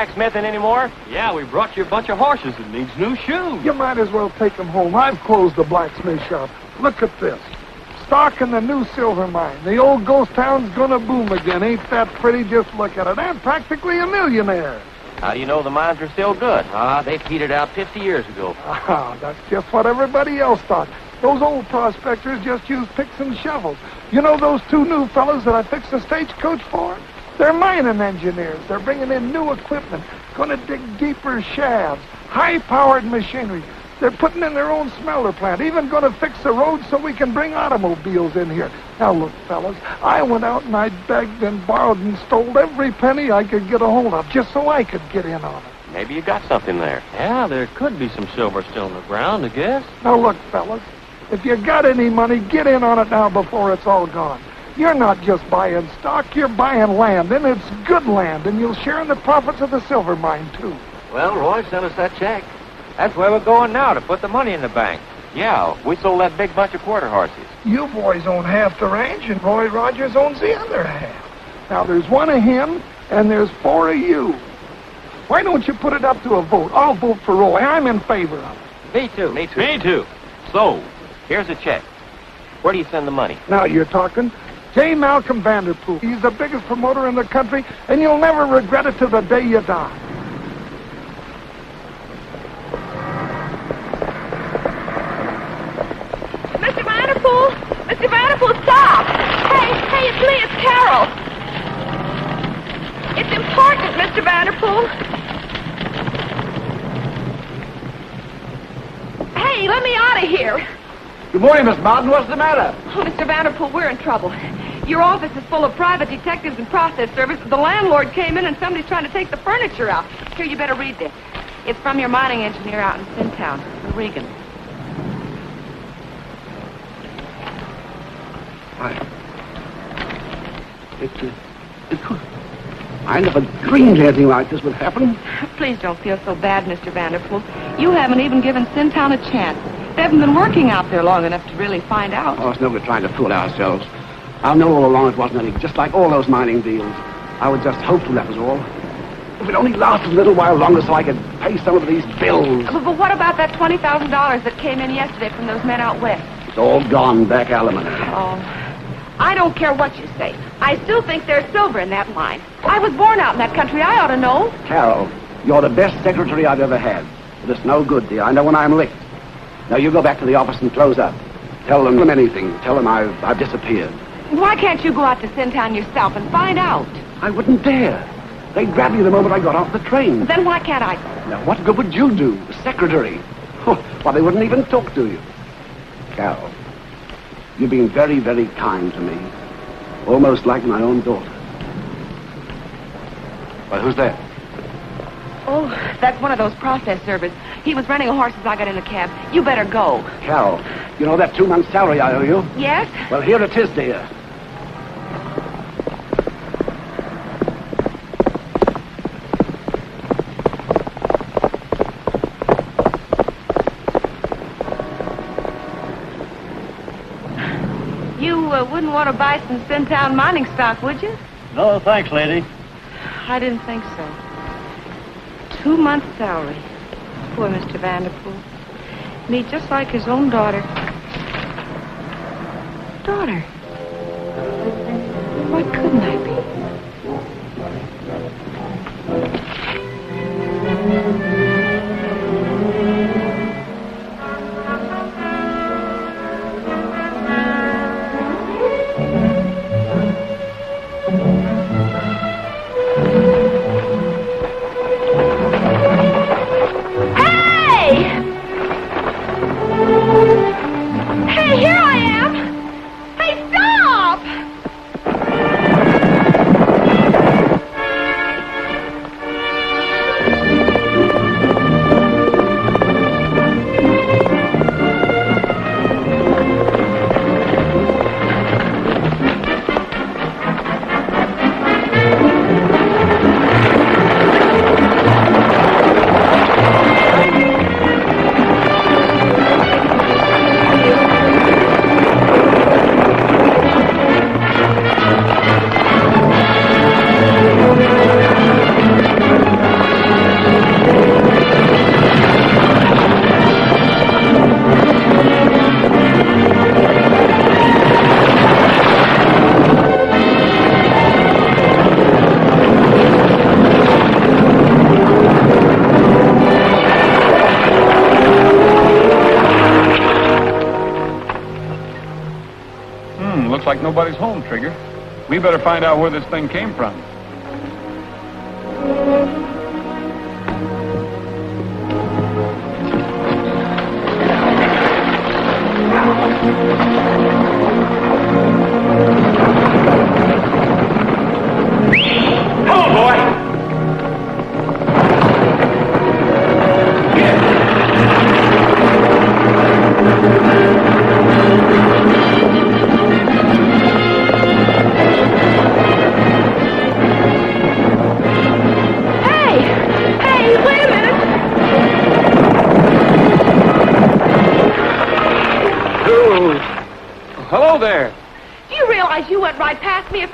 blacksmithing anymore? Yeah, we brought you a bunch of horses that needs new shoes. You might as well take them home. I've closed the blacksmith shop. Look at this. Stock in the new silver mine. The old ghost town's gonna boom again. Ain't that pretty? Just look at it. I'm practically a millionaire. How do you know the mines are still good? Ah, they petered out 50 years ago. Ah, that's just what everybody else thought. Those old prospectors just used picks and shovels. You know those two new fellows that I fixed the stagecoach for? They're mining engineers. They're bringing in new equipment, gonna dig deeper shafts, high-powered machinery. They're putting in their own smelter plant, even gonna fix the roads so we can bring automobiles in here. Now look, fellas, I went out and I begged and borrowed and stole every penny I could get a hold of just so I could get in on it. Maybe you got something there. Yeah, there could be some silver still in the ground, I guess. Now look, fellas, if you got any money, get in on it now before it's all gone. You're not just buying stock, you're buying land, and it's good land, and you'll share in the profits of the silver mine, too. Well, Roy, send us that check. That's where we're going now, to put the money in the bank. Yeah, we sold that big bunch of quarter horses. You boys own half the ranch, and Roy Rogers owns the other half. Now, there's one of him, and there's four of you. Why don't you put it up to a vote? I'll vote for Roy. I'm in favor of it. Me too. Me too. Me too. So, here's a check. Where do you send the money? Now you're talking. J. Malcolm Vanderpool. He's the biggest promoter in the country, and you'll never regret it till the day you die. Mr. Vanderpool! Mr. Vanderpool, stop! Hey, hey, it's me, it's Carol. It's important, Mr. Vanderpool. Hey, let me out of here. Good morning, Miss Martin. What's the matter? Oh, Mr. Vanderpool, we're in trouble. Your office is full of private detectives and process servers. The landlord came in and somebody's trying to take the furniture out. Here, you better read this. It's from your mining engineer out in Sintown, Regan. Why, it, uh, it could. I never dreamed anything like this would happen. Please don't feel so bad, Mr. Vanderpool. You haven't even given Sintown a chance. They haven't been working out there long enough to really find out. Oh, it's no good trying to fool ourselves. I know all along it wasn't any, just like all those mining deals. I was just hopeful, that was all. If it only lasted a little while longer so I could pay some of these bills. But, but what about that $20,000 that came in yesterday from those men out west? It's all gone back alimony. Oh, I don't care what you say. I still think there's silver in that mine. I was born out in that country. I ought to know. Carol, you're the best secretary I've ever had. But it's no good, dear. I know when I'm licked. Now you go back to the office and close up. Tell them anything. Tell them I've, I've disappeared. Why can't you go out to Sintown yourself and find out? I wouldn't dare. They'd grab me the moment I got off the train. Then why can't I? Now, what good would you do? the Secretary. Oh, Why, they wouldn't even talk to you. Carol, you've been very, very kind to me. Almost like my own daughter. Well, who's that? Oh, that's one of those process servers. He was running a horse as I got in the cab. You better go. Carol, you know that two months' salary I owe you? Yes? Well, here it is, dear. You uh, wouldn't want to buy some Sintown mining stock, would you? No, thanks, lady. I didn't think so. Two months' salary. Poor Mr. Vanderpool. Me just like his own daughter. Daughter. Why couldn't I be? Nobody's home, Trigger. We better find out where this thing came from.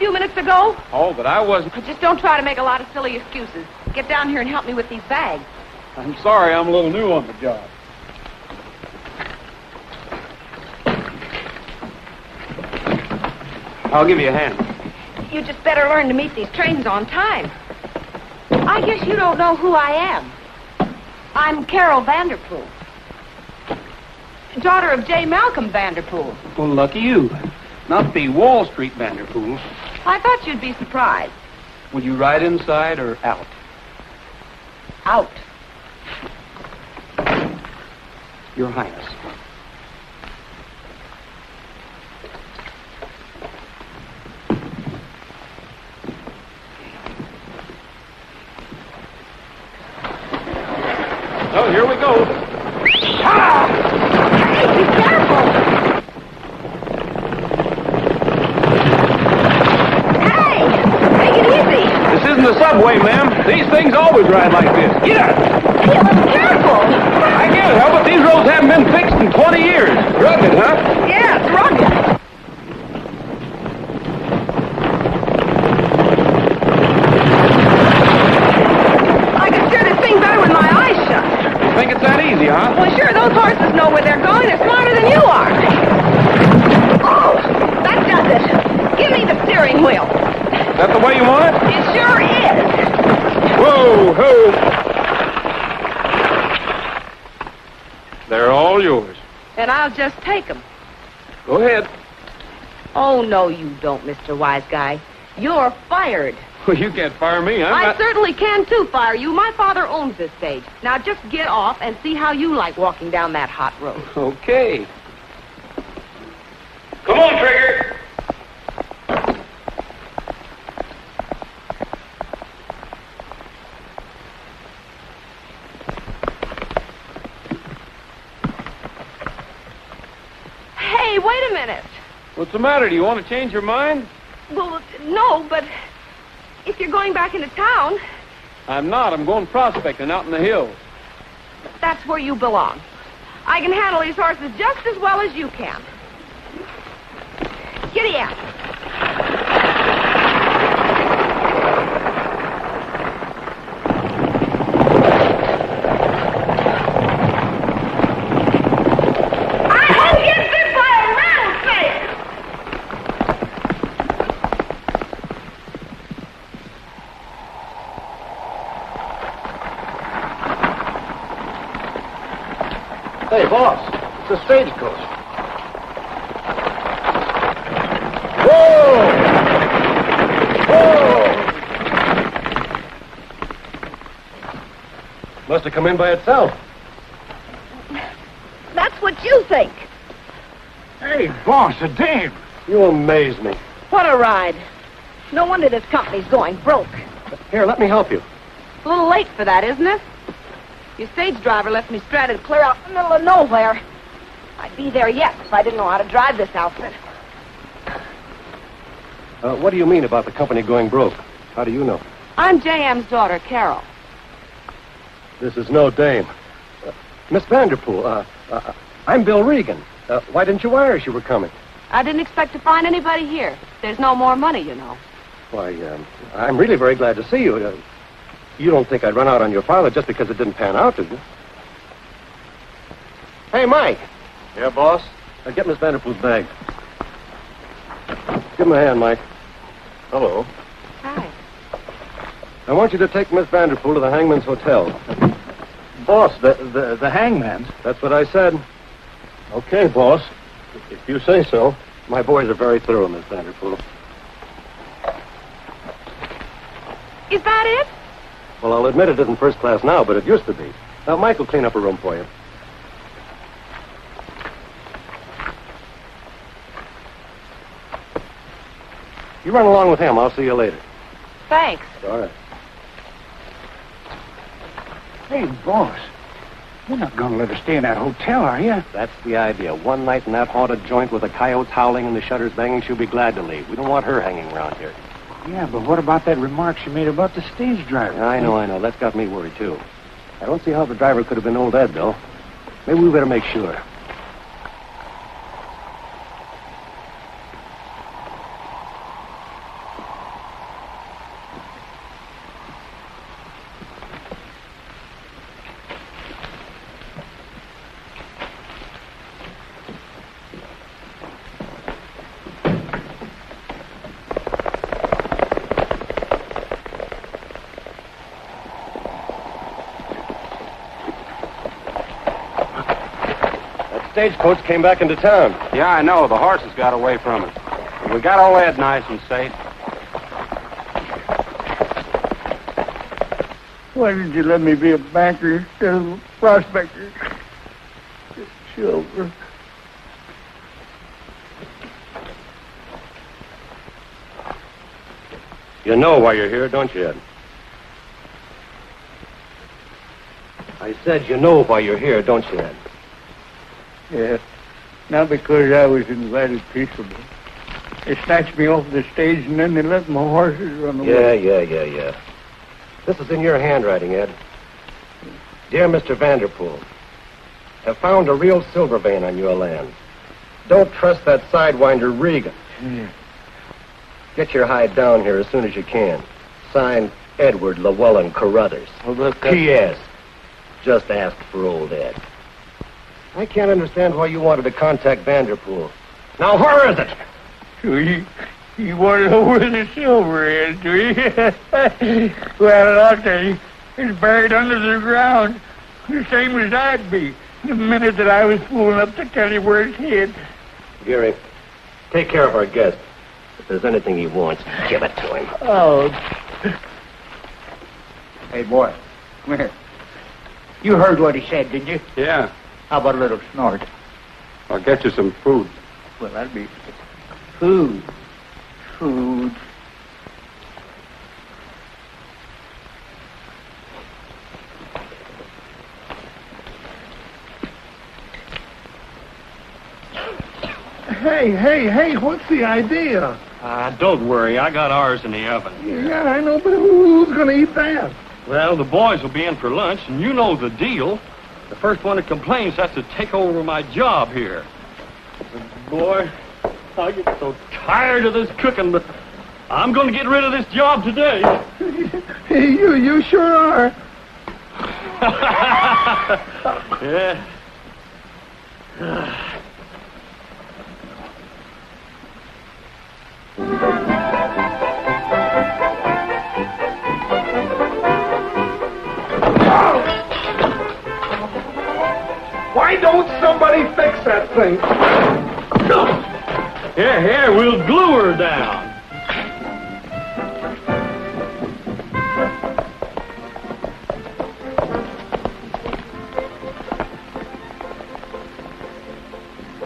Few minutes ago? Oh, but I wasn't. Just don't try to make a lot of silly excuses. Get down here and help me with these bags. I'm sorry, I'm a little new on the job. I'll give you a hand. You just better learn to meet these trains on time. I guess you don't know who I am. I'm Carol Vanderpool. Daughter of J. Malcolm Vanderpool. Well, lucky you. Not the Wall Street Vanderpool. I thought you'd be surprised. Will you ride inside or out? Out. Your Highness. Oh, here we go. Hey, be careful! Hey! Take it easy! This isn't the subway, ma'am. These things always ride like this. Get up! Be a little careful! I can't help it. These roads haven't been fixed in 20 years. Rugged, huh? Yeah, it's rugged. I can steer this thing better with my eyes shut. You think it's that easy, huh? Well, sure, those horses know where they're going. They're smarter than you are. Oh, that does it. Give me the steering wheel. Is that the way you want it? It sure is. Whoa, ho! They're all yours. And I'll just take them. Go ahead. Oh, no, you don't, Mr. Wise Guy. You're fired. Well, you can't fire me. I'm I not... certainly can, too, fire you. My father owns this stage. Now just get off and see how you like walking down that hot road. Okay. Come on, Trigger. Hey, wait a minute. What's the matter? Do you want to change your mind? Well, no, but if you're going back into town, I'm not. I'm going prospecting out in the hills. that's where you belong. I can handle these horses just as well as you can. Giddy up. I hope you get bit by a rattlesnake! Hey, boss. It's a stagecoach. Whoa! Whoa! Must have come in by itself. That's what you think. Hey, boss, uh, a dame. You amaze me. What a ride. No wonder this company's going broke. Here, let me help you. A little late for that, isn't it? Your stage driver left me stranded clear out in the middle of nowhere. I'd be there yet if I didn't know how to drive this outfit. Uh, what do you mean about the company going broke? How do you know? I'm J.M.'s daughter, Carol. This is no dame. Uh, Miss Vanderpool, uh, uh, I'm Bill Regan. Uh, why didn't you wire us you were coming? I didn't expect to find anybody here. There's no more money, you know. Why, um, I'm really very glad to see you. You don't think I'd run out on your father just because it didn't pan out, do you? Hey, Mike. Yeah, boss? Uh, get Miss Vanderpool's bag. Give him a hand, Mike. Hello. Hi. I want you to take Miss Vanderpool to the Hangman's Hotel. Boss, the, the, the hangman's. That's what I said. Okay, boss. If you say so. My boys are very thorough, Miss Vanderpool. Is that it? Well, I'll admit it isn't first class now, but it used to be. Now, Mike will clean up a room for you. You run along with him. I'll see you later. Thanks. All right. Hey, boss. You're not going to let us stay in that hotel, are you? That's the idea. One night in that haunted joint with the coyotes howling and the shutters banging, she'll be glad to leave. We don't want her hanging around here. Yeah, but what about that remark she made about the stage driver? I know, I know. That's got me worried, too. I don't see how the driver could have been old Ed, though. Maybe we better make sure. Stagecoach came back into town. Yeah, I know. The horses got away from us. But we got all Ed nice and safe. Why did you let me be a banker instead of a prospector? Silver. You know why you're here, don't you, Ed? I said you know why you're here, don't you, Ed? Yeah. Not because I was invited peaceably. They snatched me off the stage and then they let my horses run away. yeah, yeah, yeah. Yeah. This is in your handwriting, Ed. Dear Mr. Vanderpool, have found a real silver vein on your land. Don't trust that sidewinder Regan. Yeah. Get your hide down here as soon as you can. Signed, Edward Llewellyn Carruthers. Well, look, uh, P.S. Just ask for old Ed. I can't understand why you wanted to contact Vanderpool. Now, where is it? So he, he wanted over the silver is, do he? well, I'll tell you, it's buried under the ground, the same as I'd be, the minute that I was fool enough to tell you where it's hid. Gary, take care of our guest. If there's anything he wants, give it to him. Oh, Hey, boy, come here. You heard what he said, did you? Yeah. How about a little snort? I'll get you some food. Well, that'd be food. Food. hey, hey, hey, what's the idea? Uh, don't worry. I got ours in the oven. Yeah, I know, but who's going to eat that? Well, the boys will be in for lunch, and you know the deal. The first one that complains has to take over my job here. Boy, I get so tired of this cooking, but I'm going to get rid of this job today. you, you sure are. yeah. Why don't somebody fix that thing? Here, here, we'll glue her down.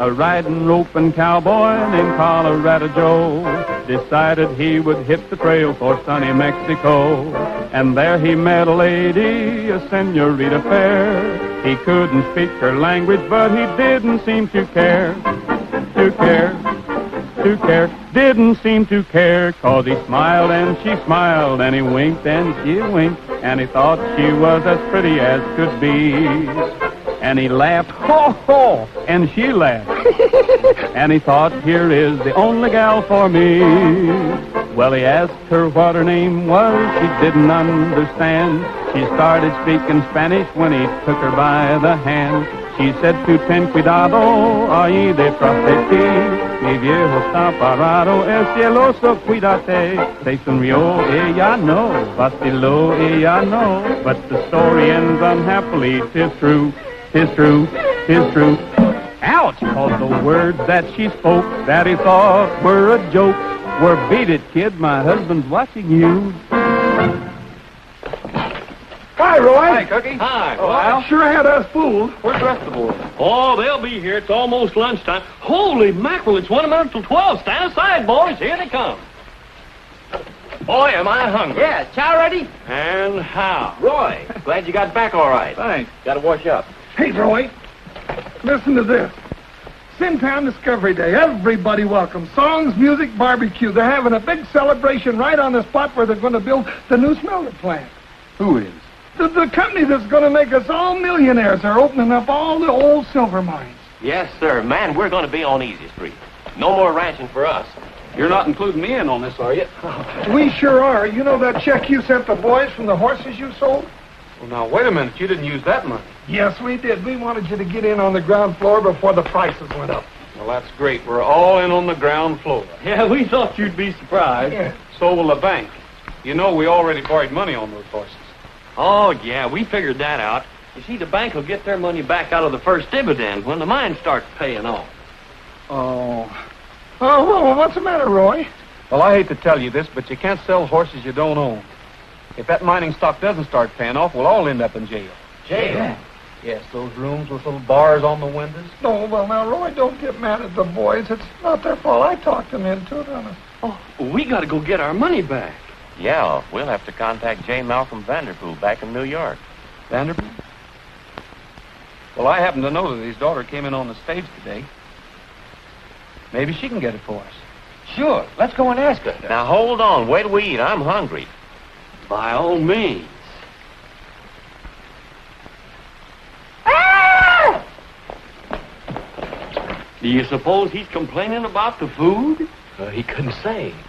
A riding roping cowboy named Colorado Joe decided he would hit the trail for sunny Mexico. And there he met a lady, a senorita fair. He couldn't speak her language, but he didn't seem to care. To care, to care, didn't seem to care. Cause he smiled and she smiled, and he winked and she winked. And he thought she was as pretty as could be. And he laughed, ho, ho, and she laughed. And he thought, here is the only gal for me. Well, he asked her what her name was. She didn't understand. She started speaking Spanish when he took her by the hand. She said to ten cuidado, ahí de ti. Mi viejo está parado, el cieloso, cuídate. Se sonrió, ella no, vaciló, ella no. But the story ends unhappily, tis true, tis true, tis true. Ouch! Cause the words that she spoke that he thought were a joke were beat it, kid. My husband's watching you. Hi, Roy. Hi, Cookie. Hi, Oh, I sure had us fooled. Where's the rest of the boys? Oh, they'll be here. It's almost lunchtime. Holy mackerel, it's one minute till twelve. Stand aside, boys. Here they come. Boy, am I hungry. Yeah, chow ready? And how? Roy, glad you got back all right. Thanks. Got to wash up. Hey, Roy. Listen to this. Sintown Discovery Day. Everybody welcome. Songs, music, barbecue. They're having a big celebration right on the spot where they're going to build the new smelter plant. Who is? The, the company that's going to make us all millionaires. They're opening up all the old silver mines. Yes, sir. Man, we're going to be on Easy Street. No more ranching for us. You're not including me in on this, are you? We sure are. You know that check you sent the boys from the horses you sold? Well, now, wait a minute. You didn't use that money. Yes, we did. We wanted you to get in on the ground floor before the prices went up. Well, that's great. We're all in on the ground floor. Yeah, we thought you'd be surprised. Yeah. So will the bank. You know we already borrowed money on those horses. Oh, yeah, we figured that out. You see, the bank will get their money back out of the first dividend when the mine starts paying off. Oh. Oh, well, what's the matter, Roy? Well, I hate to tell you this, but you can't sell horses you don't own. If that mining stock doesn't start paying off, we'll all end up in jail. Jail? Yes, those rooms with little bars on the windows. No, well, now, Roy, don't get mad at the boys. It's not their fault. I talked them into it, honest. Oh, we got to go get our money back. Yeah, we'll have to contact J. Malcolm Vanderpool back in New York. Vanderbilt? Well, I happen to know that his daughter came in on the stage today. Maybe she can get it for us. Sure. Let's go and ask her. Now, hold on. Wait till we eat. I'm hungry. By all means. Do you suppose he's complaining about the food? Uh, he couldn't say.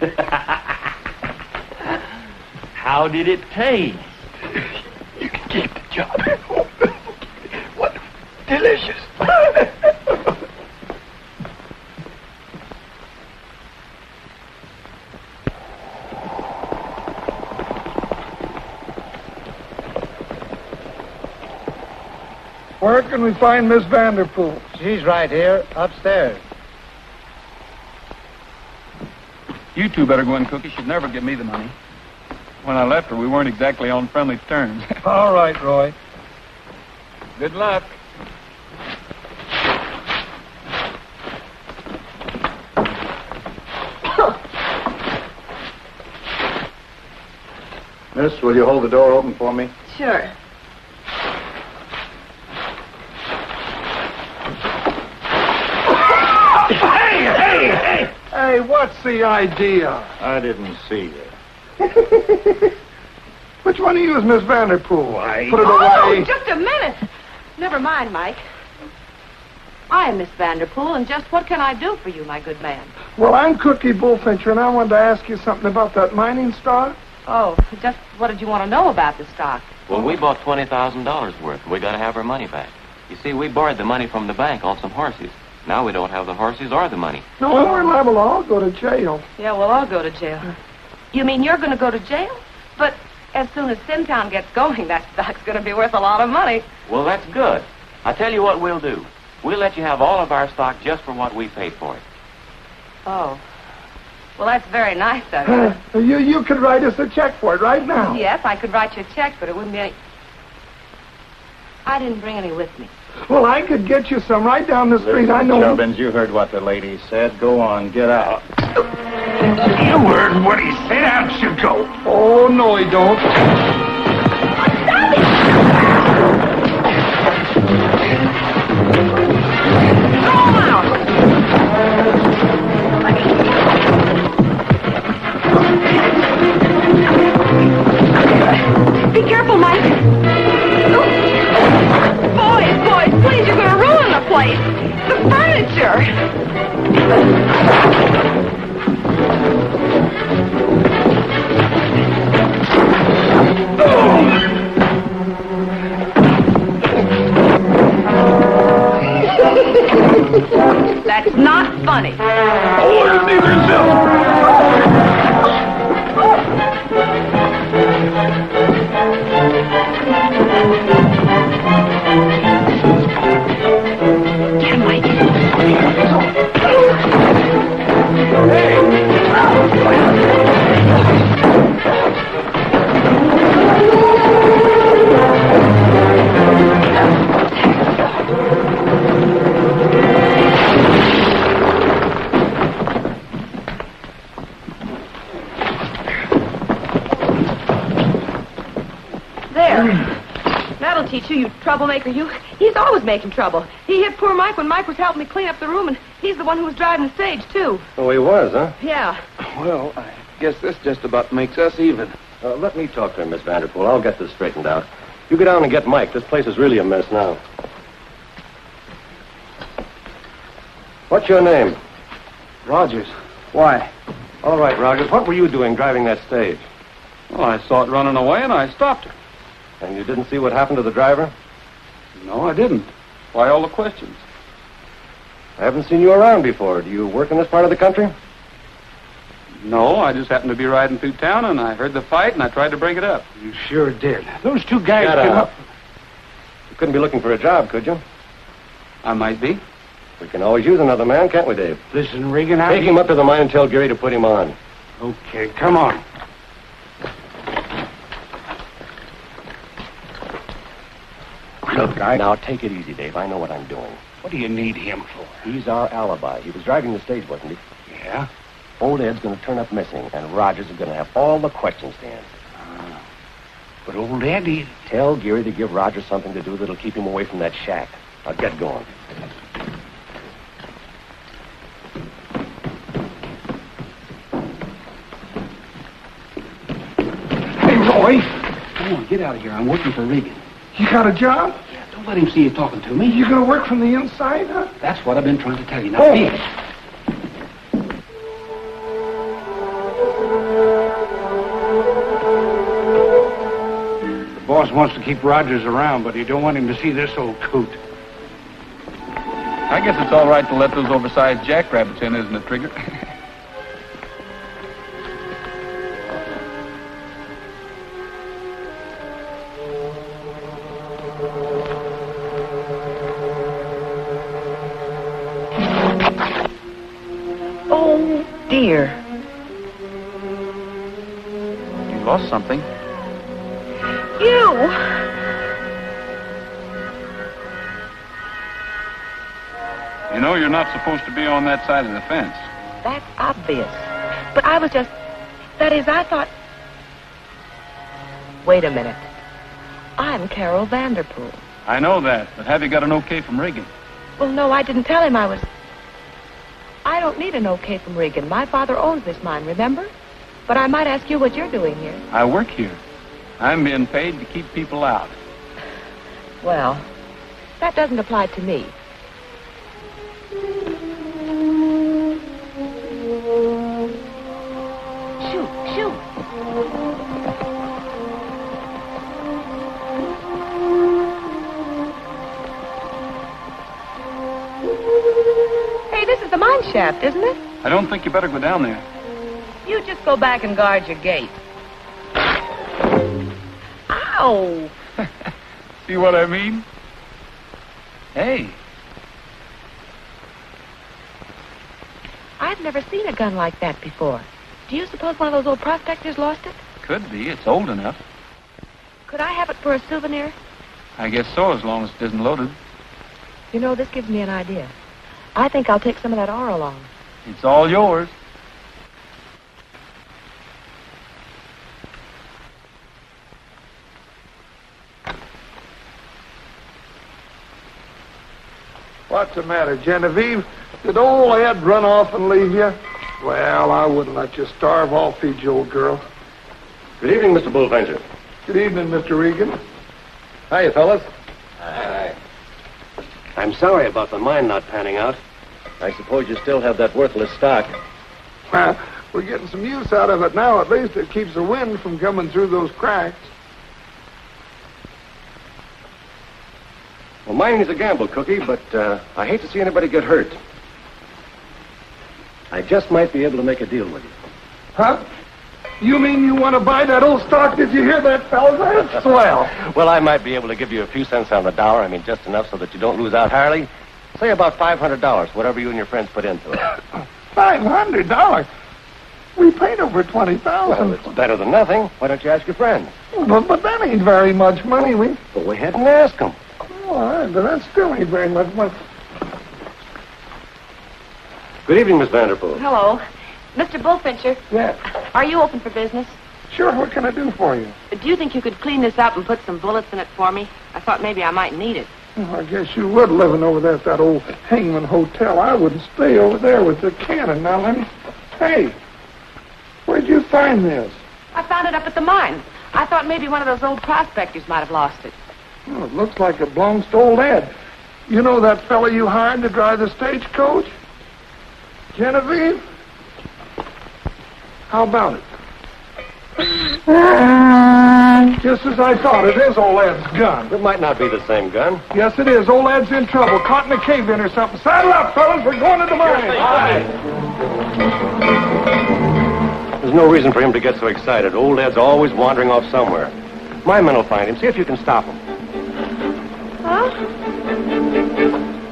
How did it taste? You can keep the job. what? Delicious. Where can we find Miss Vanderpool? She's right here, upstairs. You two better go in, Cookie. She'd never give me the money. When I left her, we weren't exactly on friendly terms. All right, Roy. Good luck. Miss, will you hold the door open for me? Sure. Hey, what's the idea? I didn't see you. Which one of you is Miss Vanderpool? Why- Put it Oh, away. just a minute. Never mind, Mike. I am Miss Vanderpool, and just what can I do for you, my good man? Well, I'm Cookie Bullfincher, and I wanted to ask you something about that mining stock. Oh, just what did you want to know about the stock? Well, we bought $20,000 worth. and We got to have our money back. You see, we borrowed the money from the bank on some horses. Now we don't have the horses or the money. No, we're liable to all go to jail. Yeah, well, I'll go to jail. You mean you're going to go to jail? But as soon as Sintown gets going, that stock's going to be worth a lot of money. Well, that's good. I'll tell you what we'll do. We'll let you have all of our stock just for what we paid for it. Oh. Well, that's very nice of you. you you could write us a check for it right now. Yes, I could write you a check, but it wouldn't be any... I didn't bring any with me. Well, I could get you some right down the street. I know. Chubbins, you heard what the lady said. Go on, get out. You heard what he said. Out you go. Oh no, he don't. That's not funny. Oh, neither is troublemaker, you. He's always making trouble. He hit poor Mike when Mike was helping me clean up the room, and he's the one who was driving the stage, too. Oh, he was, huh? Yeah. Well, I guess this just about makes us even. Uh, let me talk to him, Miss Vanderpool. I'll get this straightened out. You go down and get Mike. This place is really a mess now. What's your name? Rogers. Why? All right, Rogers. What were you doing driving that stage? Well, I saw it running away, and I stopped it. And you didn't see what happened to the driver? No, I didn't. Why all the questions? I haven't seen you around before. Do you work in this part of the country? No, I just happened to be riding through town, and I heard the fight, and I tried to break it up. You sure did. Those two guys Shut came up. up. You couldn't be looking for a job, could you? I might be. We can always use another man, can't we, Dave? Listen, Regan, I... Take him up to the mine and tell Gary to put him on. Okay, come on. Look, I... Now, take it easy, Dave. I know what I'm doing. What do you need him for? He's our alibi. He was driving the stage, wasn't he? Yeah? Old Ed's going to turn up missing, and Rogers is going to have all the questions to answer. Ah. But old Eddie... Tell Geary to give Rogers something to do that'll keep him away from that shack. Now, get going. Hey, Roy! Come on, get out of here. I'm working for Regan. You got a job? Don't let him see you talking to me. You're gonna work from the inside, huh? That's what I've been trying to tell you. Now, Oh. be it. The boss wants to keep Rogers around, but he don't want him to see this old coot. I guess it's all right to let those oversized jackrabbits in, isn't it, Trigger? lost something. You! You know you're not supposed to be on that side of the fence. That's obvious. But I was just. That is, I thought. Wait a minute. I'm Carol Vanderpool. I know that, but have you got an okay from Regan? Well, no, I didn't tell him I was. I don't need an okay from Regan. My father owns this mine, remember? But I might ask you what you're doing here. I work here. I'm being paid to keep people out. Well, that doesn't apply to me. Shoot, shoot. Hey, this is the mine shaft, isn't it? I don't think you better go down there. You just go back and guard your gate. Ow! See what I mean? Hey, I've never seen a gun like that before. Do you suppose one of those old prospectors lost it? could be. It's old enough. Could I have it for a souvenir? I guess so, as long as it isn't loaded. You know, this gives me an idea. I think I'll take some of that ore along. It's all yours. What's the matter, Genevieve? Did old Ed run off and leave you? Well, I wouldn't let you starve. I'll feed you, old girl. Good evening, Mr. Bullfincher. Good evening, Mr. Regan. Hiya, fellas. Hi. I'm sorry about the mine not panning out. I suppose you still have that worthless stock. Well, we're getting some use out of it now. At least it keeps the wind from coming through those cracks. Well, mining's a gamble, Cookie, but uh, I hate to see anybody get hurt. I just might be able to make a deal with you. Huh? You mean you want to buy that old stock? Did you hear that, fellas? That's swell. Well, I might be able to give you a few cents on the dollar. I mean, just enough so that you don't lose out, Harley. Say about $500, whatever you and your friends put into it. Five hundred dollars. We paid over twenty well, it's better than nothing. Why don't you ask your friends? but, but that ain't very much money. We Go ahead and ask them. Oh, all right, but that still ain't very much money. Good evening, Miss Vanderpool. Hello. Mr. Bullfincher, Yeah. are you open for business? Sure, what can I do for you? Do you think you could clean this up and put some bullets in it for me? I thought maybe I might need it. Well, I guess you would living over there at that old Hangman Hotel. I wouldn't stay over there with the cannon. Now, let me... Hey, where'd you find this? I found it up at the mine. I thought maybe one of those old prospectors might have lost it. Well, it looks like it belongs to old Ed. You know that fella you hired to drive the stagecoach? Genevieve? How about it? Just as I thought, it is old Ed's gun. It might not be the same gun. Yes, it is. Old Ed's in trouble, caught in a cave-in or something. Saddle up, fellas. We're going to the mine. There's no reason for him to get so excited. Old Ed's always wandering off somewhere. My men will find him. See if you can stop him. Huh?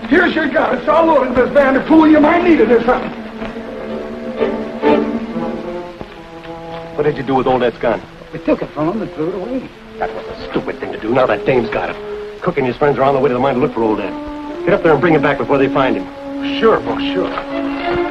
Here's your gun. It's all loaded, Miss Vanderpool. You might need it or something. What did you do with old Ed's gun? We took it from him and threw it away. That was a stupid thing to do. Now that dame's got it. Cook and his friends are on the way to the mine to look for old Ed. Get up there and bring him back before they find him. Sure, boss, sure.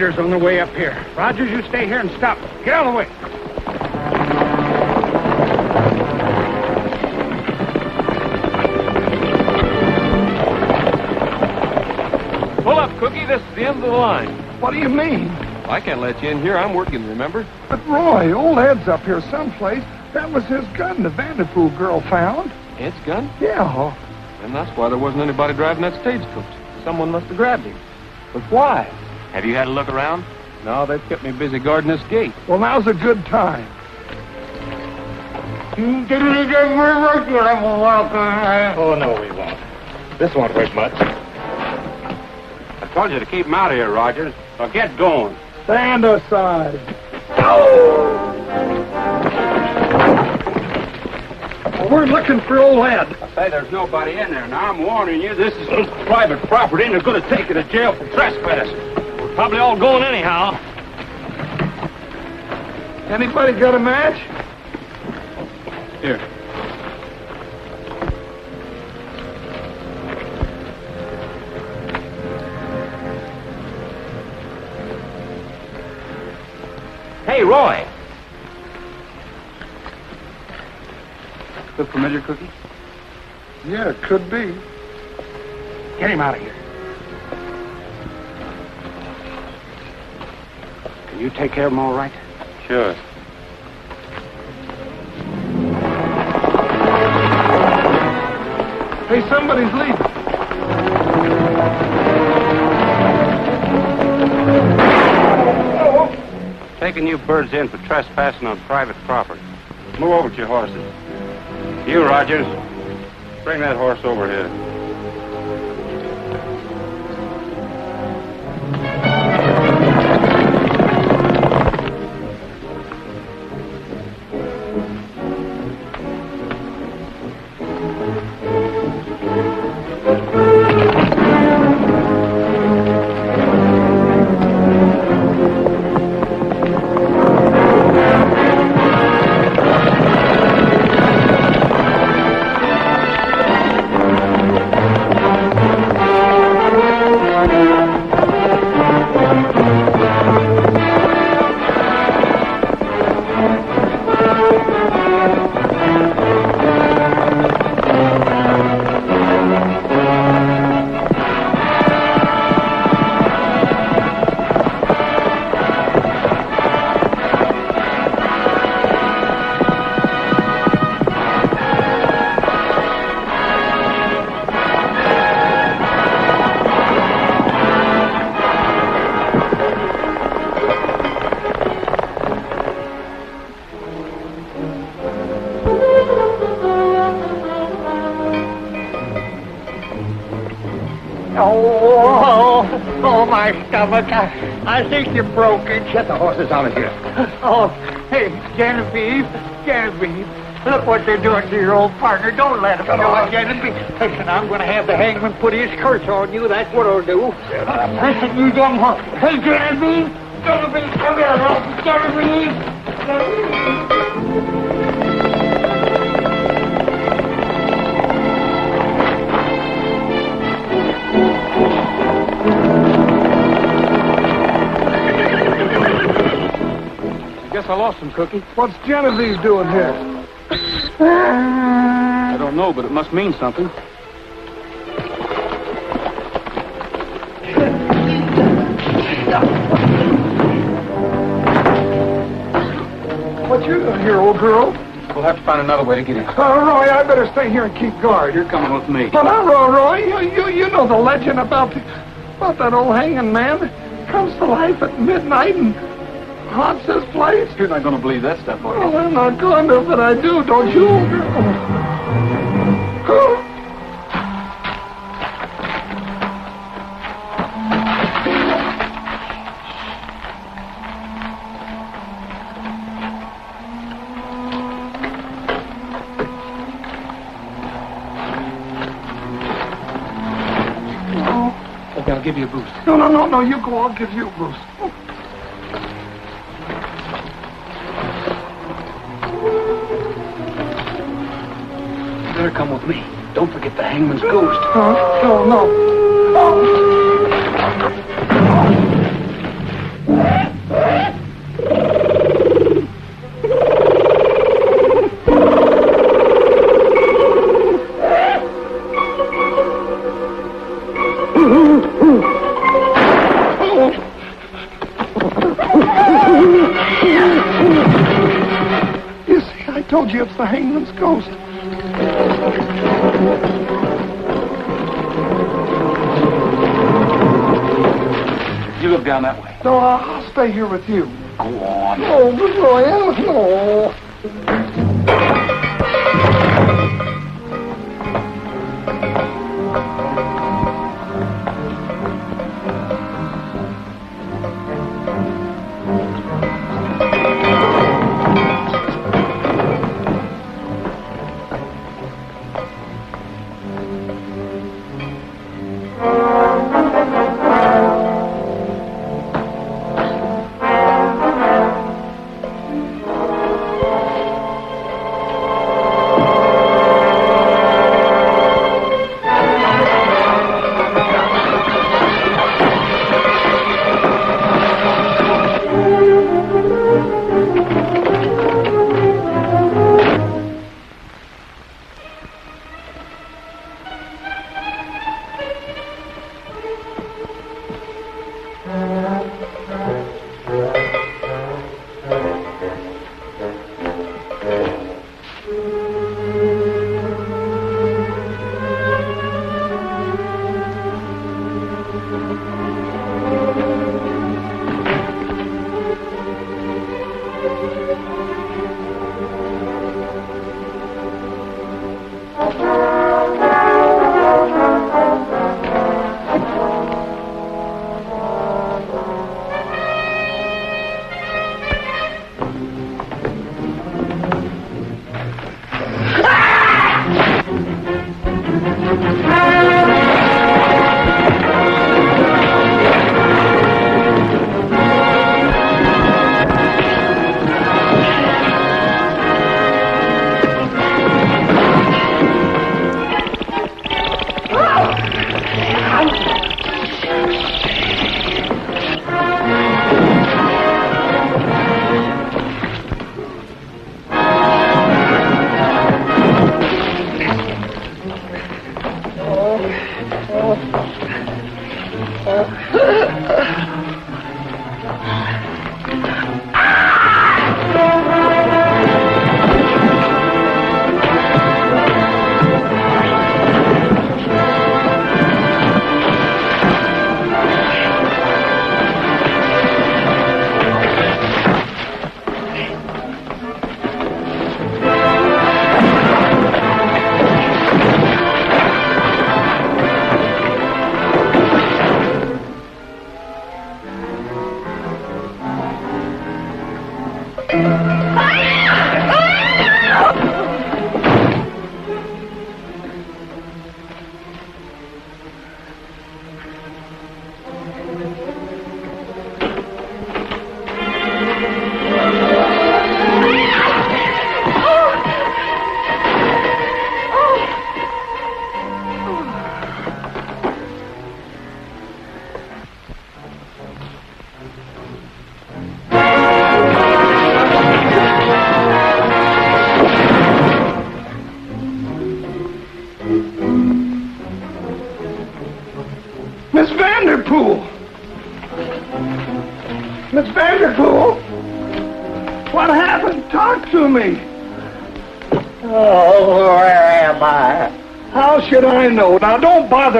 Riders on their way up here. Rogers, you stay here and stop them. Get out of the way. Pull up, Cookie. This is the end of the line. What do you mean? I can't let you in here. I'm working, remember? But, Roy, old Ed's up here someplace. That was his gun the Vanderpool girl found. Ed's gun? Yeah. And that's why there wasn't anybody driving that stagecoach. Someone must have grabbed him. But why? Have you had a look around? No, they've kept me busy guarding this gate. Well, now's a good time. We're working with them, Walker. Oh, no, we won't. This won't hurt much. I told you to keep him out of here, Rogers. Now get going. Stand aside. Well, we're looking for old Ed. I say there's nobody in there. Now, I'm warning you, this is private property, and they're going to take you to jail for trespassing. Probably all going anyhow. Anybody got a match? Here. Hey, Roy! Look familiar, Cookie? Yeah, it could be. Get him out of here. You take care of him all right? Sure. Hey, somebody's leaving. Taking you birds in for trespassing on private property. Move over to your horses. You, Rogers, bring that horse over here. Stomach. I, I think you broke it. Get the horses out of here. Oh, hey, Genevieve, Genevieve. Look what they're doing to your old partner. Don't let them Come do it, Genevieve. Listen, I'm going to have the hangman put his curse on you. That's what I'll do. Listen, you dumb horse. Hey, Genevieve. Genevieve, come here. Genevieve. Genevieve. Guess I lost him, Cookie. What's Genevieve doing here? I don't know, but it must mean something. What you doing here, old girl? We'll have to find another way to get in. Uh, Roy, I better stay here and keep guard. You're coming with me. But now, Roy, Roy, you, you, you know the legend about the, about that old hanging man comes to life at midnight and haunts this place. You're not going to believe that stuff, are you? Well, I'm not going to, but I do, don't you, old? Okay, I'll give you a boost. No, no, no, no, you go. I'll give you a boost. Don't forget the hangman's ghost. Oh, huh? No, no. Oh. You see, I told you it's the hangman's ghost. Down that way. No, I'll, stay here with you. Go on. Oh, Roy, no. Oh, oh. Oh.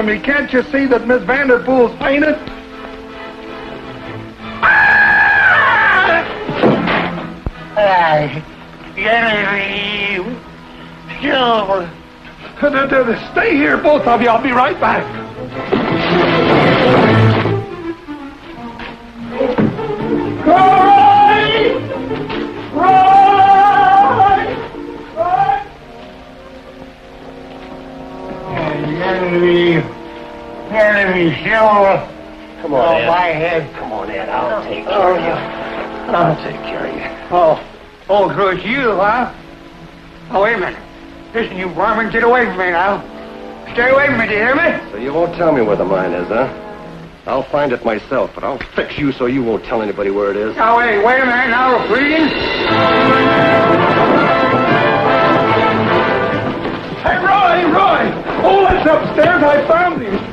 don't me. Can't you see that Miss Vanderpool's fainted? I can't Stay here, both of you. I'll be right back. I'll take care of you. Oh, oh, so it's you, huh? Oh, wait a minute. Listen, you varmint, get away from me now. Stay away from me, do you hear me? So you won't tell me where the mine is, huh? I'll find it myself, but I'll fix you so you won't tell anybody where it is. Now, wait, wait a minute now, please. Hey, Roy, Roy! Oh, it's upstairs. I found him.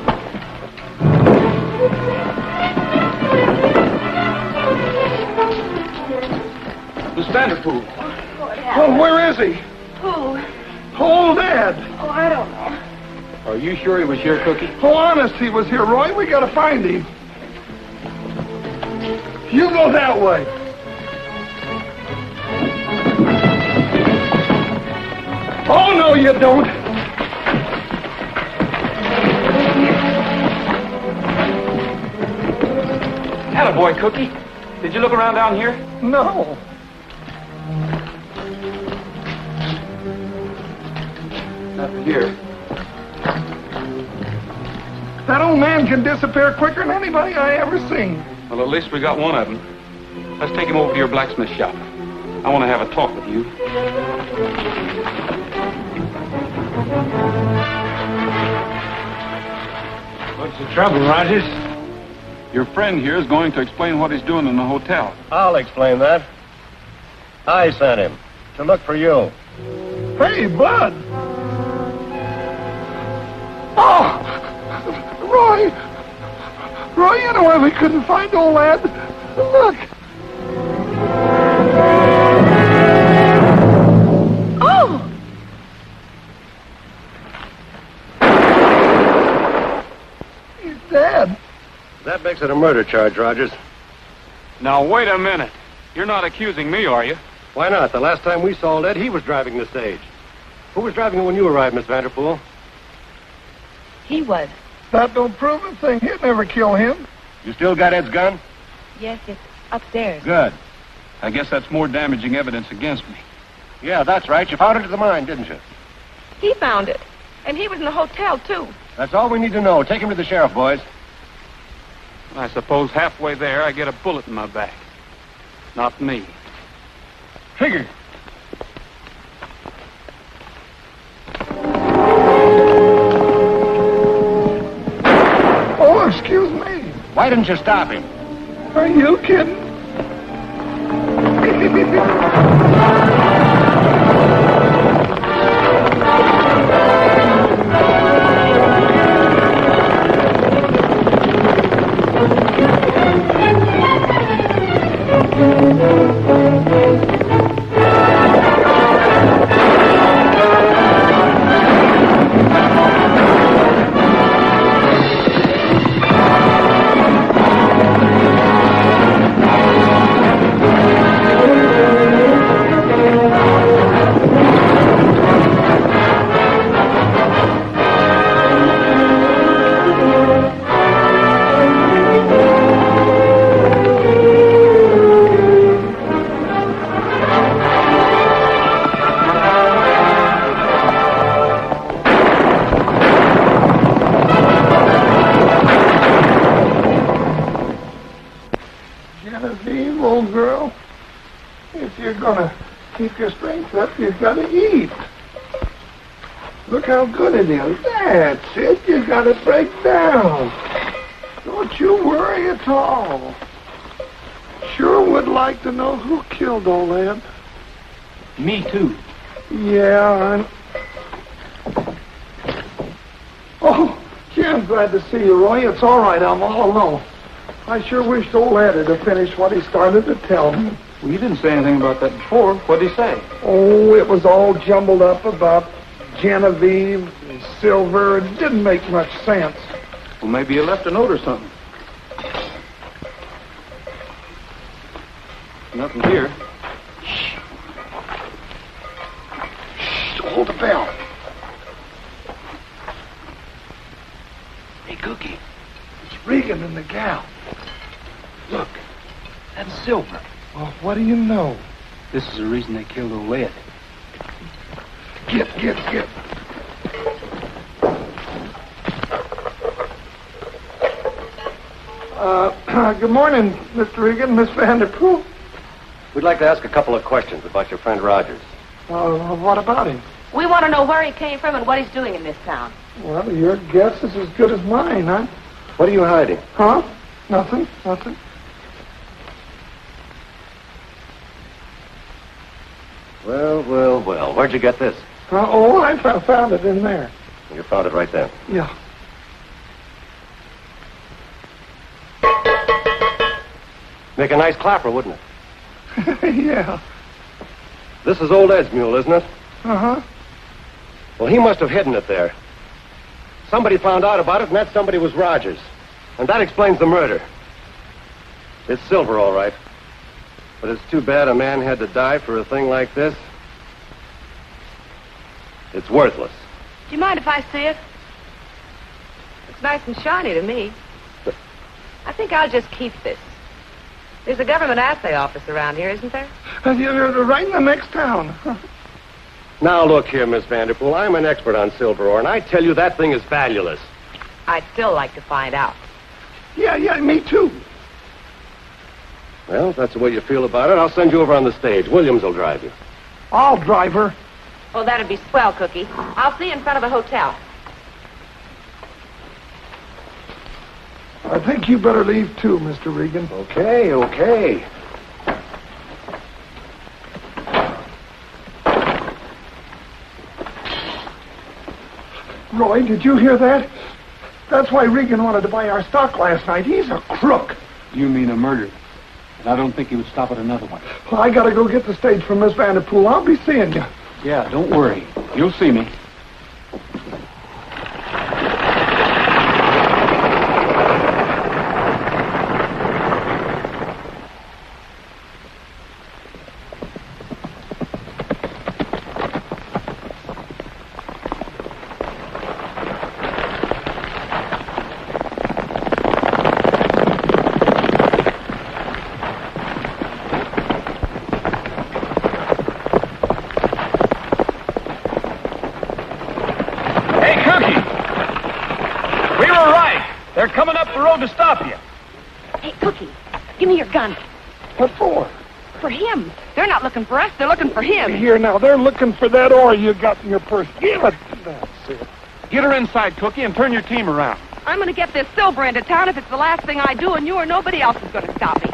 Miss Vanderpool. Well, where is he? Who? Old Ed. Oh, I don't know. Are you sure he was here, Cookie? Oh, honest, he was here, Roy. We gotta find him. You go that way. Oh, no, you don't. Hello, boy, Cookie. Did you look around down here? No. Nothing here. That old man can disappear quicker than anybody I ever seen. Well, at least we got one of them. Let's take him over to your blacksmith shop. I want to have a talk with you. What's the trouble, Rogers? Your friend here is going to explain what he's doing in the hotel. I'll explain that. I sent him to look for you. Hey, Bud. Oh, Roy. Roy, you know why we couldn't find old Ed? Look. Oh! He's dead. That makes it a murder charge, Rogers. Now, wait a minute. You're not accusing me, are you? Why not? The last time we saw Ed, he was driving the stage. Who was driving it when you arrived, Miss Vanderpool? He was. That don't prove a thing. He'd never kill him. You still got Ed's gun? Yes, it's upstairs. Good. I guess that's more damaging evidence against me. Yeah, that's right. You found it at the mine, didn't you? He found it. And he was in the hotel, too. That's all we need to know. Take him to the sheriff, boys. I suppose halfway there I get a bullet in my back. Not me. Figure. Why didn't you stop him? Are you kidding? how good it is. That's it. You got to break down. Don't you worry at all. Sure would like to know who killed old Ed. Me too. Yeah, I'm... Oh, gee, I'm glad to see you, Roy. It's all right. I'm all alone. I sure wished old Ed had finished what he started to tell me. Well, you didn't say anything about that before. What did he say? Oh, it was all jumbled up about Genevieve and Silver. It didn't make much sense. Well, maybe you left a note or something. Nothing here. Shh, hold the bell. Hey, Cookie. It's Regan and the gal. Look, that's Silver. Well, what do you know? This is the reason they killed old Ed. Get, get, get. Uh, good morning, Mr. Regan, Miss Vanderpool. We'd like to ask a couple of questions about your friend Rogers. Uh, what about him? We want to know where he came from and what he's doing in this town. Well, your guess is as good as mine, huh? What are you hiding? Huh? Nothing, nothing. Well, well, well. Where'd you get this? Uh, oh, I found it in there. You found it right there. Yeah. Make a nice clapper, wouldn't it? yeah. This is old Ed's mule, isn't it? Uh-huh. Well, he must have hidden it there. Somebody found out about it, and that somebody was Rogers. And that explains the murder. It's Silver, all right. But it's too bad a man had to die for a thing like this. It's worthless. Do you mind if I see it? It's nice and shiny to me. I think I'll just keep this. There's a government assay office around here, isn't there? Uh, you're right in the next town. Now, look here, Miss Vanderpool. I'm an expert on silver ore, and I tell you that thing is valueless. I'd still like to find out. yeah, yeah, me too. Well, if that's the way you feel about it, I'll send you over on the stage. Williams will drive you. I'll drive her. Oh, that'd be swell, Cookie. I'll see you in front of the hotel. I think you better leave too, Mr. Regan. Okay, okay. Roy, did you hear that? That's why Regan wanted to buy our stock last night. He's a crook. You mean a murder. And I don't think he would stop at another one. Well, I gotta go get the stage from Miss Vanderpool. I'll be seeing you. Yeah, don't worry. You'll see me. Hey, Cookie! We were right. They're coming up the road to stop you. Hey, Cookie, give me your gun. What for? For him. They're not looking for us. They're looking for him. Here now, they're looking for that ore you got in your purse. Give it. That's it. Get her inside, Cookie, and turn your team around. I'm going to get this silver into town if it's the last thing I do, and you or nobody else is going to stop me.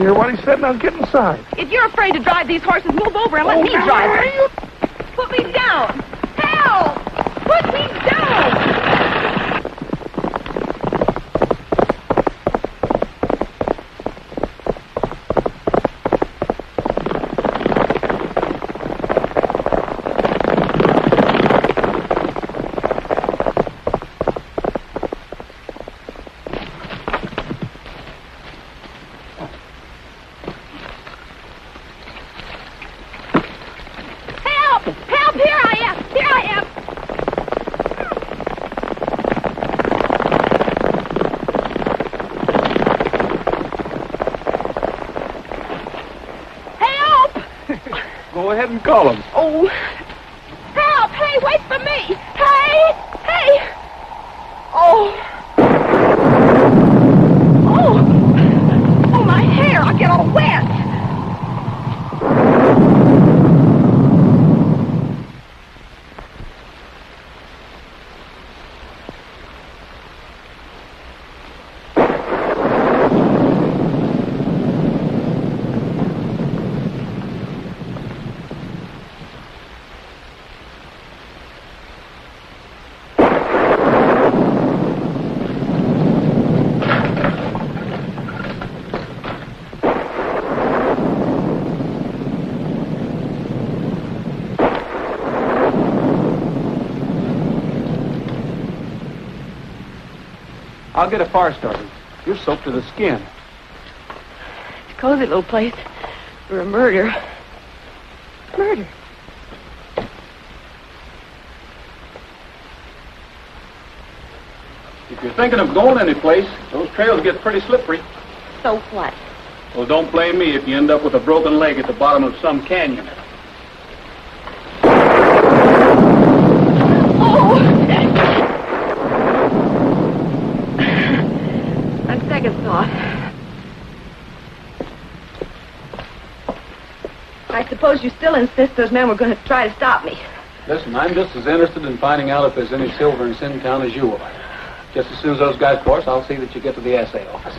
Hear what he said? Now get inside. If you're afraid to drive these horses, move over and let Oh, me drive them. you- Put me down. Help! Put me down. Help! Help! Here I am! Here I am! Help! Go ahead and them. Oh! Help! Hey, wait for me! Hey! Hey! Oh! Oh! Oh, my head! get all wet. I'll get a fire started. You're soaked to the skin. It's a cozy little place for a murder. Murder. If you're thinking of going anyplace, those trails get pretty slippery. So what? Well, don't blame me if you end up with a broken leg at the bottom of some canyon. On second thought. I suppose you still insist those men were going to try to stop me. Listen, I'm just as interested in finding out if there's any silver in Sin Town as you are. Just as soon as those guys course, I'll see that you get to the assay office.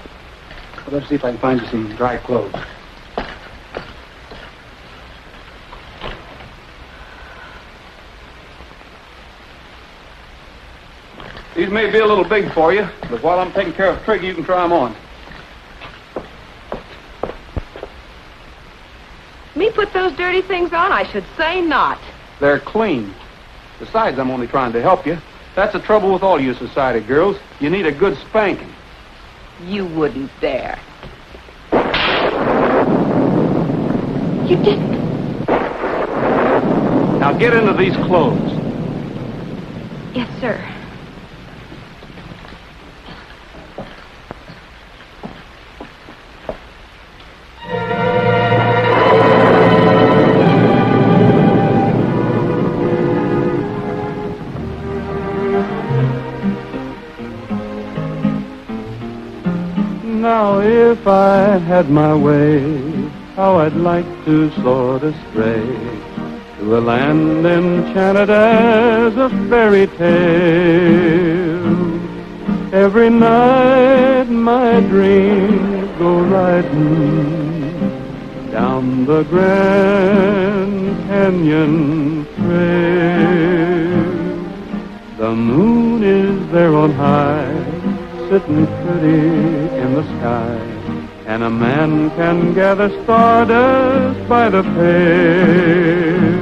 Let's see if I can find you some dry clothes. These may be a little big for you, but while I'm taking care of Trigger, you can try them on. Put those dirty things on? I should say not. They're clean. Besides, I'm only trying to help you. That's the trouble with all you society girls. You need a good spanking. You wouldn't dare. You didn't. Now get into these clothes. Yes, sir. I had my way, how I'd like to sort of stray to a land enchanted as a fairy tale. Every night my dreams go riding down the Grand Canyon Trail. The moon is there on high, sitting pretty in the sky, and a man can gather stardust by the pail.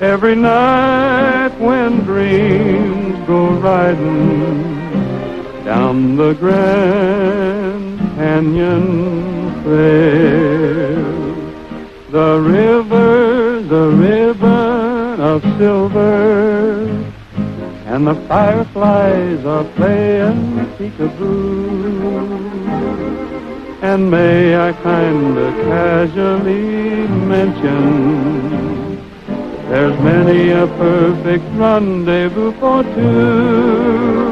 Every night when dreams go riding down the Grand Canyon Trail, the river's a ribbon of silver. And the fireflies are playing peekaboo. And may I kind of casually mention there's many a perfect rendezvous for two.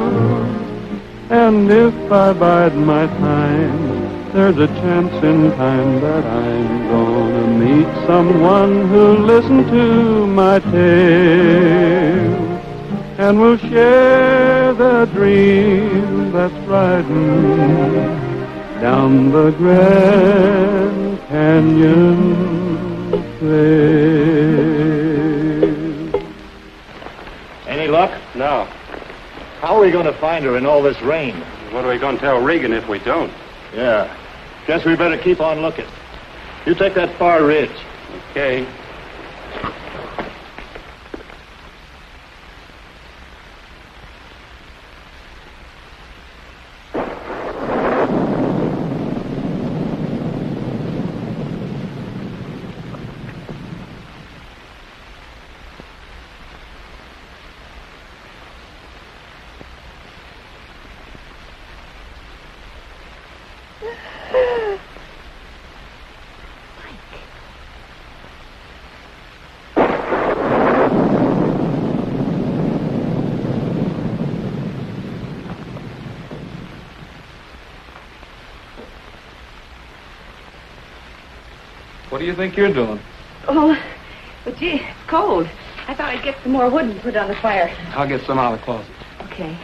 And if I bide my time, there's a chance in time that I'm gonna meet someone who'll listen to my tale and we'll share the dream that's riding down the Grand Canyon Trail. Any luck? No. How are we going to find her in all this rain? What are we going to tell Regan if we don't? Yeah. Guess we better keep on looking. You take that far ridge. Okay. You think you're doing? Oh, but gee, it's cold. I thought I'd get some more wood and put it on the fire. I'll get some out of the closet. Okay.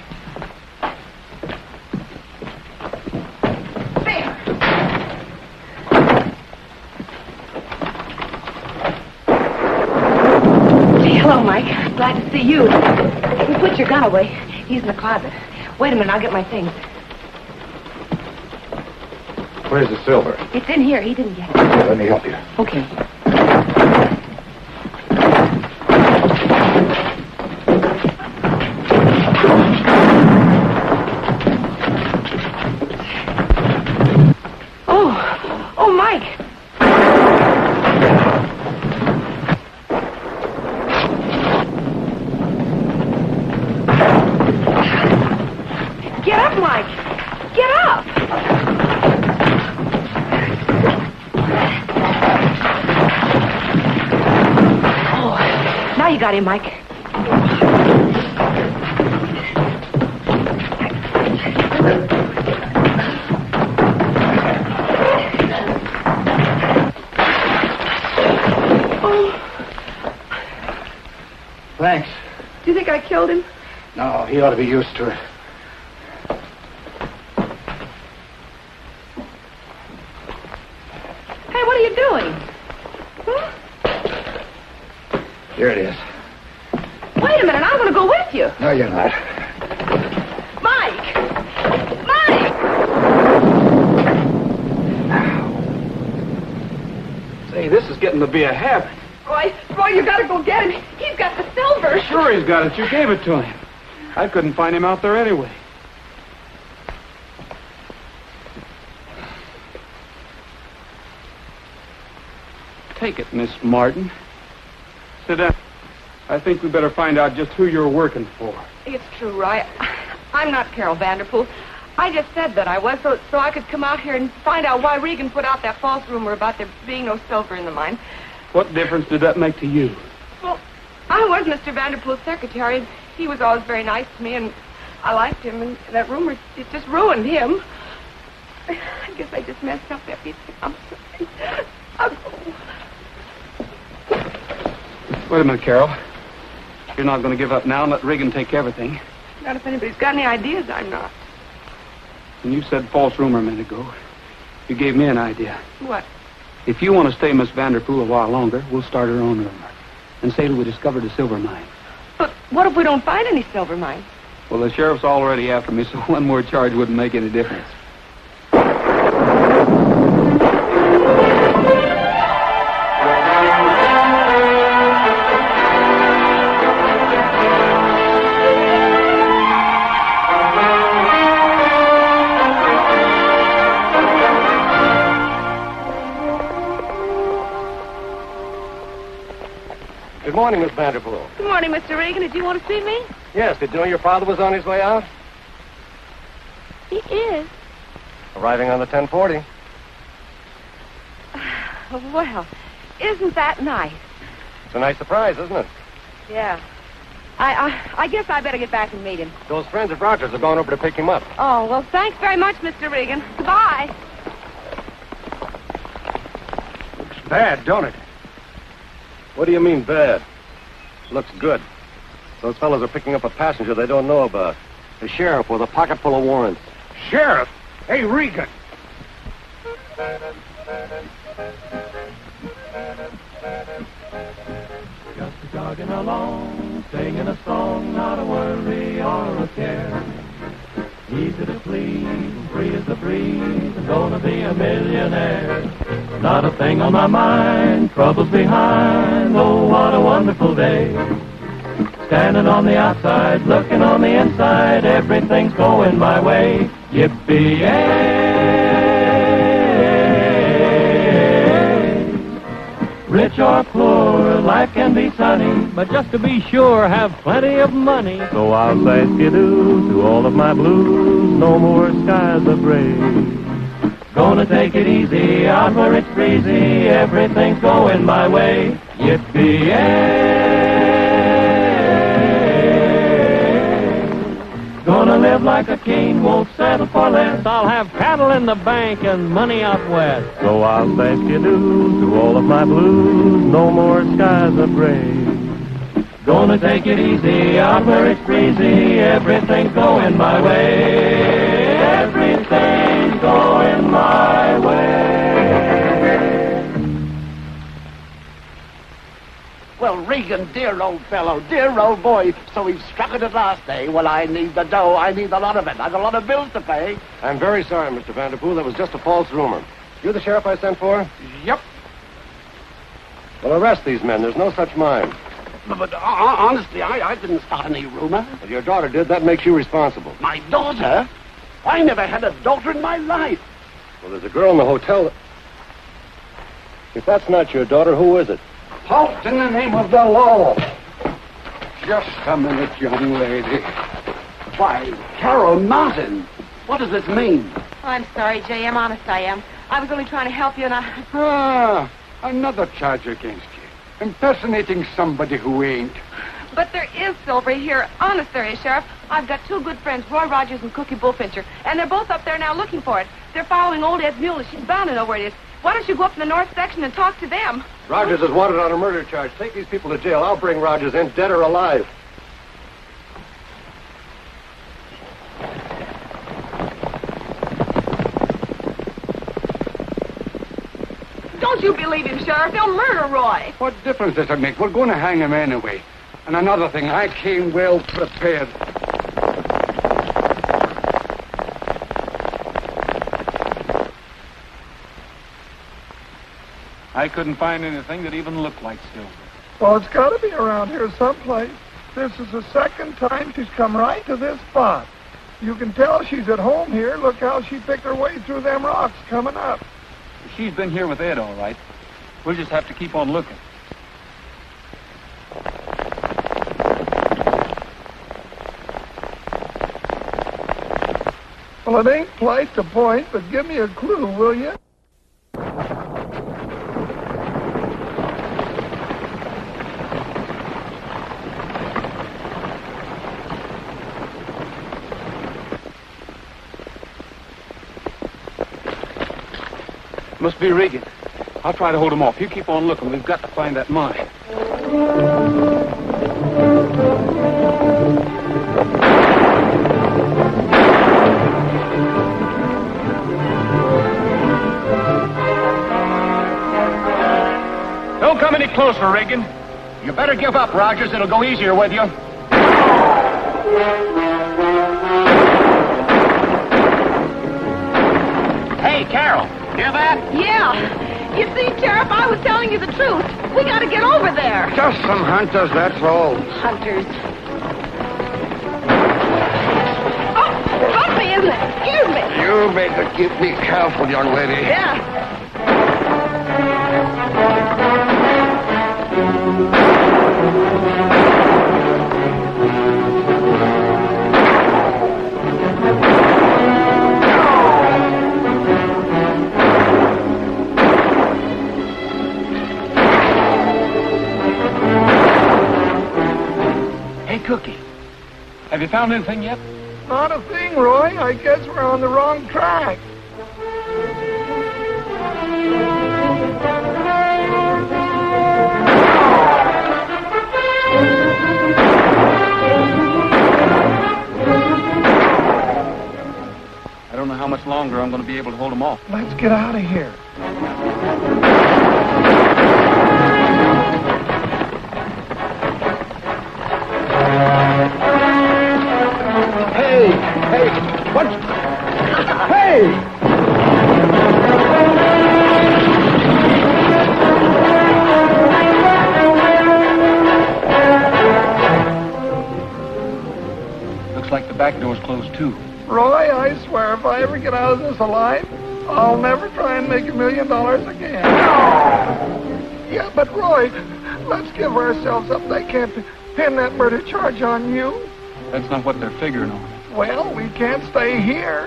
Gee, hello, Mike. Glad to see you. You put your gun away. He's in the closet. Wait a minute, I'll get my things. Where's the silver? It's in here. He didn't get it. Let me help you. Okay. Now you got him, Mike. Thanks. Do you think I killed him? No, he ought to be used to it. Hey, what are you doing? Huh? Here it is. Wait a minute, I'm going to go with you. No, you're not. Mike! Mike! Say, this is getting to be a habit. Roy, Roy, you got to go get him. He's got the silver. Sure he's got it. You gave it to him. I couldn't find him out there anyway. Take it, Miss Martin. Sit down. I think we better find out just who you're working for. It's true, Roy. I'm not Carol Vanderpool. I just said that I was so, so I could come out here and find out why Regan put out that false rumor about there being no silver in the mine. What difference did that make to you? Well, I was Mr. Vanderpool's secretary. He was always very nice to me, and I liked him, and that rumor, it just ruined him. I guess I just messed up everything. I'm sorry. I'm... Wait a minute, Carol. You're not going to give up now and let Regan take everything. Not if anybody's got any ideas, I'm not. When you said false rumor a minute ago, you gave me an idea. What? If you want to stay Miss Vanderpool a while longer, we'll start our own rumor. And say that we discovered a silver mine. But what if we don't find any silver mines? Well, the sheriff's already after me, so one more charge wouldn't make any difference. Morning, Miss Vanderpool. Good morning, Mr. Regan. Did you want to see me? Yes, did you know your father was on his way out? He is. Arriving on the 1040. Well, isn't that nice? It's a nice surprise, isn't it? Yeah. I, I I guess I better get back and meet him. Those friends of Rogers are going over to pick him up. Oh, well, thanks very much, Mr. Regan. Goodbye. Looks bad, don't it? What do you mean, bad? Looks good. Those fellows are picking up a passenger they don't know about. The sheriff with a pocket full of warrants. Sheriff? Hey, Regan. Just jogging along, singing a song, not a worry or a care. Easy to please, free as the breeze, I'm gonna be a millionaire. Not a thing on my mind, troubles behind, oh, what a wonderful day. Standing on the outside, looking on the inside, everything's going my way. Yippee-yay! Rich or poor, life can be sunny, but just to be sure, have plenty of money. So I'll say skidoo to all of my blues, no more skies of gray. Gonna take it easy, out where it's breezy, everything's going my way. Yippee-yay! Gonna live like a king, won't settle for less. I'll have cattle in the bank and money out west. So I'll thank you do to all of my blues. No more skies of gray. Gonna take it easy out where it's breezy. Everything's going my way. Well, Regan, dear old fellow, dear old boy. So we've struck it at last, eh? Well, I need the dough. I need a lot of it. I've a lot of bills to pay. I'm very sorry, Mr. Vanderpool. That was just a false rumor. You the sheriff I sent for? Yep. Well, arrest these men. There's no such mine. But, but uh, honestly, I, I didn't start any rumor. If your daughter did, that makes you responsible. My daughter? I never had a daughter in my life. Well, there's a girl in the hotel. That... If that's not your daughter, who is it? Halt in the name of the law. Just a minute, young lady. Why, Carol Martin. What does this mean? Oh, I'm sorry, J.M. Honest, I am. I was only trying to help you, and I... Ah, another charge against you. Impersonating somebody who ain't. But there is silver here. Honest, there is, Sheriff. I've got two good friends, Roy Rogers and Cookie Bullfincher, and they're both up there now looking for it. They're following old Ed's mule. She's bound to know where it is. Why don't you go up in the north section and talk to them? Rogers is wanted on a murder charge. Take these people to jail. I'll bring Rogers in, dead or alive. Don't you believe him, Sheriff. They'll murder Roy. What difference does it make? We're going to hang him anyway. And another thing, I came well prepared. I couldn't find anything that even looked like silver. Well, it's got to be around here someplace. This is the second time she's come right to this spot. You can tell she's at home here. Look how she picked her way through them rocks coming up. She's been here with Ed, all right. We'll just have to keep on looking. Well, it ain't place to point, but give me a clue, will you? Must be Regan. I'll try to hold him off. You keep on looking. We've got to find that mine. Don't come any closer, Regan. You better give up, Rogers. It'll go easier with you. I was telling you the truth. We got to get over there. Just some hunters, that's all. Hunters. Oh, bumpy, isn't it? Excuse me. You better keep me careful, young lady. Yeah. Hey, you found anything yet? Not a thing, Roy. I guess we're on the wrong track. I don't know how much longer I'm going to be able to hold them off. Let's get out of here. Too. Roy, I swear if I ever get out of this alive, I'll never try and make a million dollars again. Yeah, but Roy, let's give ourselves up. They can't pin that murder charge on you. That's not what they're figuring on. Well, we can't stay here.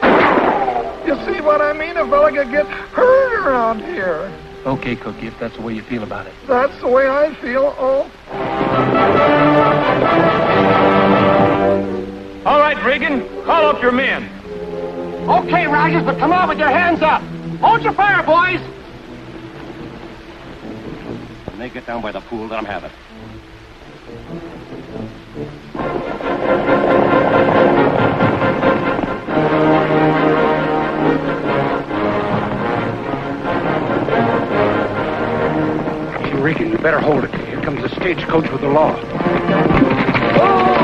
You see what I mean? A fella could get hurt around here. Okay, Cookie, if that's the way you feel about it. That's the way I feel. Oh, All right, right, Regan. Call up your men. Okay, Rogers, but come on with your hands up. Hold your fire, boys. When they get down by the pool, let them have it. Hey, Regan, you better hold it. Here comes the stagecoach with the law. Hey,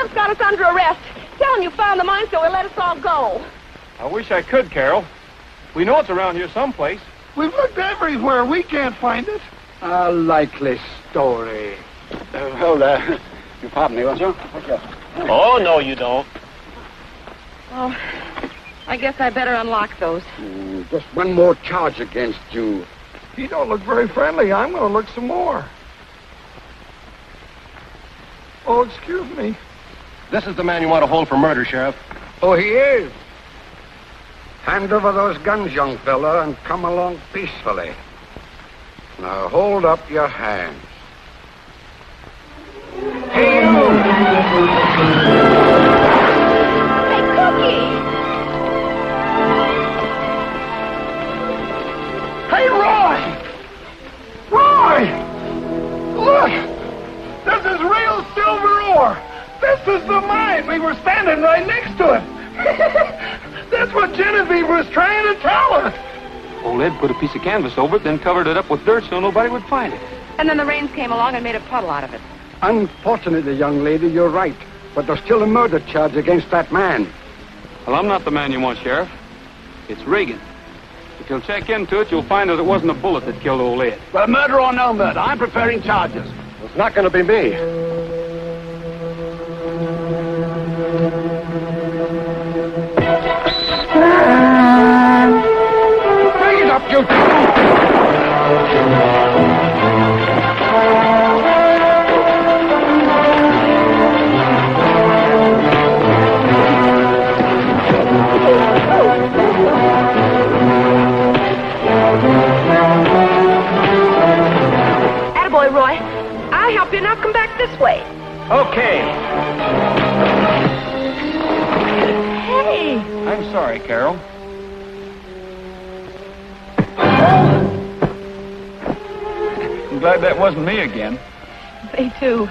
Roy, the sheriff's got us under arrest. Tell him you found the mine so he'll let us all go. I wish I could, Carol. We know it's around here someplace. We've looked everywhere. We can't find it. A likely story. Uh, hold uh, You pardon me, won't you? Okay. Oh, no, you don't. Oh, I guess I better unlock those. Mm, just one more charge against you. You don't look very friendly. I'm going to look some more. Oh, excuse me. This is the man you want to hold for murder, Sheriff. Oh, he is. Hand over those guns, young fella, and come along peacefully. Now hold up your hands. Hey, you! We were standing right next to it. That's what Genevieve was trying to tell us. Old Ed put a piece of canvas over it, then covered it up with dirt so nobody would find it. And then the rains came along and made a puddle out of it. Unfortunately, young lady, you're right. But there's still a murder charge against that man. Well, I'm not the man you want, Sheriff. It's Regan. If you'll check into it, you'll find that it wasn't a bullet that killed old Ed. Well, murder or no murder, I'm preparing charges. It's not going to be me. You! Attaboy, Roy. I'll help you. Now come back this way. Okay. Hey! I'm sorry, Carol. I'm glad that wasn't me again. Me too.